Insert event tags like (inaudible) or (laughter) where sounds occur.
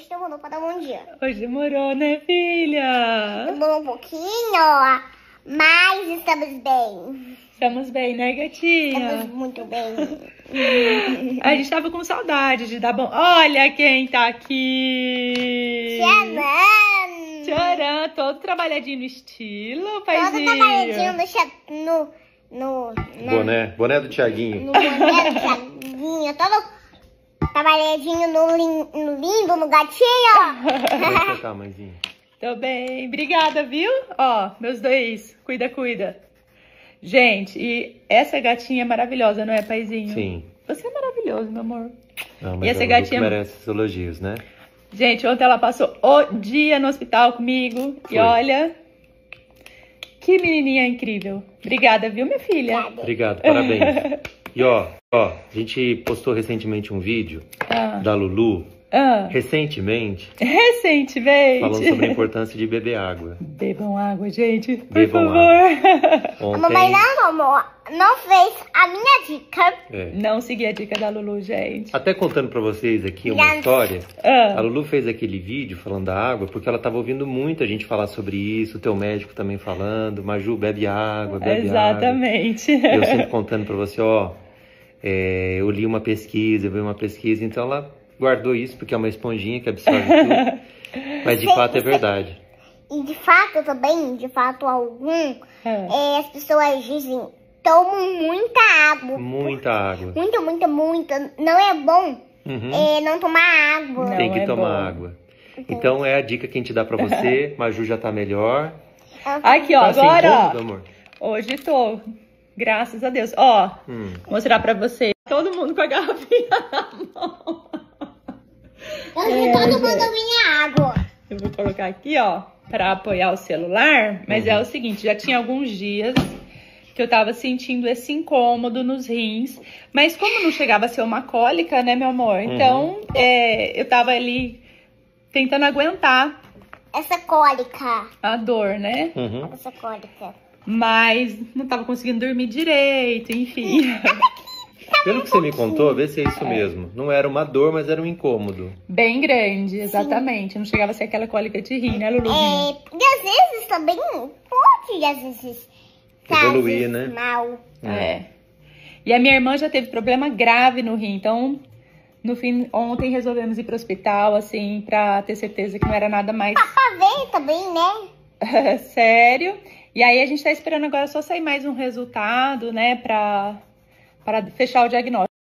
hoje demorou para dar bom dia. Hoje demorou, né, filha? Demorou um pouquinho, mas estamos bem. Estamos bem, né, gatinha? Estamos muito bem. (laughs) A gente tava com saudade de dar bom. Olha quem tá aqui! Tcharam! Tcharam, todo trabalhadinho no estilo, Todo paizinho. trabalhadinho no, cha- no, no, na- Boné, boné do Tiaguinho. no boné do Thiaguinho, todo trabalhadinho no, no lindo, no gatinho. (laughs) Cá, mãezinha. Tô bem, obrigada, viu? Ó, meus dois, cuida, cuida. Gente, e essa gatinha é maravilhosa, não é, paizinho? Sim. Você é maravilhoso, meu amor. Não, E mas essa a Lulu gatinha- merece esses elogios, né? Gente, ontem ela passou o dia no hospital comigo. Foi. E olha, que menininha incrível. Obrigada, viu, minha filha? Obrigada. Obrigado, parabéns. (laughs) E ó, ó, a gente postou recentemente um vídeo Ah, da Lulu, ah, recentemente, recentemente. falando sobre a (laughs) importância de beber água. Bebam água, gente, por Bebam favor. (laughs) A mamãe Ontem. não tomou, não fez a minha dica. é. Não segui a dica da Lulu, gente. Até contando pra vocês aqui uma história. A Ah, Lulu fez aquele vídeo falando da água porque ela tava ouvindo muito a gente falar sobre isso, o teu médico também falando, Maju, bebe água, bebe água. exatamente. Eu sempre contando pra você, ó, é, eu li uma pesquisa, eu vi uma pesquisa, então ela guardou isso porque é uma esponjinha que absorve tudo. (laughs) Mas de fato é verdade. E de fato também, de fato algum, Ah, é, as pessoas dizem, tomam muita água. Muita água. Muita, muita, muita. Não é bom Uhum. é, não tomar água. Não. Tem que é tomar bom. água. Então é a dica que a gente dá pra você. (laughs) Maju já tá melhor. Aqui, ó, Tá agora? Hoje tô. Graças a Deus. Ó, Hum. vou mostrar pra você. Todo mundo com a garrafinha (laughs) na mão. Eu É, todo mundo minha água. Eu vou colocar aqui, ó, pra apoiar o celular. Mas é o seguinte, já tinha alguns dias que eu tava sentindo esse incômodo nos rins. Mas como não chegava a ser uma cólica, né, meu amor? Então, é, eu tava ali tentando aguentar Essa cólica. a dor, né? Uhum. Essa cólica. Mas não tava conseguindo dormir direito, enfim. Pelo que você me contou, vê se é isso mesmo. Não era uma dor, mas era um incômodo. Bem grande, exatamente. Não chegava a ser aquela cólica de rim, né, Lulu? É, e às vezes também pode, às vezes, Evoluir, faz né? mal. É. E a minha irmã já teve problema grave no rim, então no fim ontem resolvemos ir pro hospital assim pra ter certeza que não era nada mais Pra ver também, né? (laughs) sério. E aí a gente tá esperando agora só sair mais um resultado, né, pra para fechar o diagnóstico.